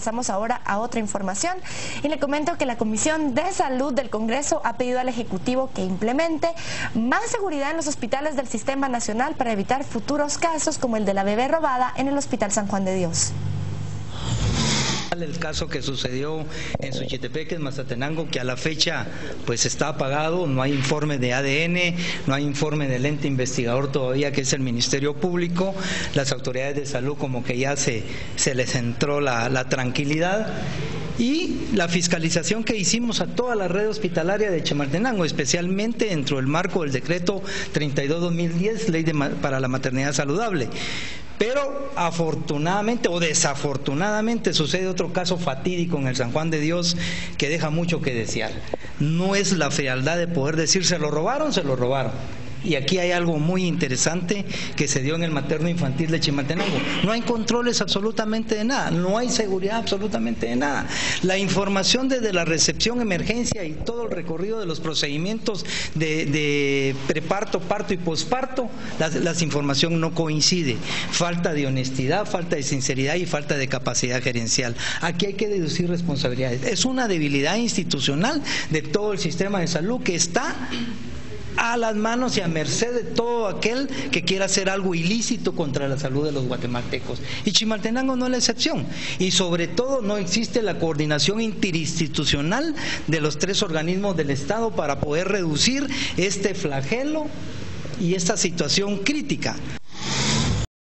pasamos ahora a otra información. Y le comento que la Comisión de Salud del Congreso ha pedido al Ejecutivo que implemente más seguridad en los hospitales del Sistema Nacional para evitar futuros casos como el de la bebé robada en el Hospital San Juan de Dios el caso que sucedió en Suchitepeque, en Mazatenango, que a la fecha pues está apagado, no hay informe de ADN, no hay informe del ente investigador todavía, que es el Ministerio Público, las autoridades de salud como que ya se, se les entró la, tranquilidad y la fiscalización que hicimos a toda la red hospitalaria de Chamartenango, especialmente dentro del marco del decreto 32-2010, ley para la maternidad saludable. Pero afortunadamente o desafortunadamente sucede otro caso fatídico en el San Juan de Dios que deja mucho que desear. No es la frialdad de poder decir se lo robaron, se lo robaron y aquí hay algo muy interesante que se dio en el materno infantil de Chimaltenango. No hay controles absolutamente de nada, no hay seguridad absolutamente de nada. La información desde la recepción, emergencia y todo el recorrido de los procedimientos de, preparto, parto y posparto, la, la información no coincide. Falta de honestidad, falta de sinceridad y falta de capacidad gerencial. Aquí hay que deducir responsabilidades. Es una debilidad institucional de todo el sistema de salud que está a las manos y a merced de todo aquel que quiera hacer algo ilícito contra la salud de los guatemaltecos. Y Chimaltenango no es la excepción. Y sobre todo no existe la coordinación interinstitucional de los tres organismos del Estado para poder reducir este flagelo y esta situación crítica.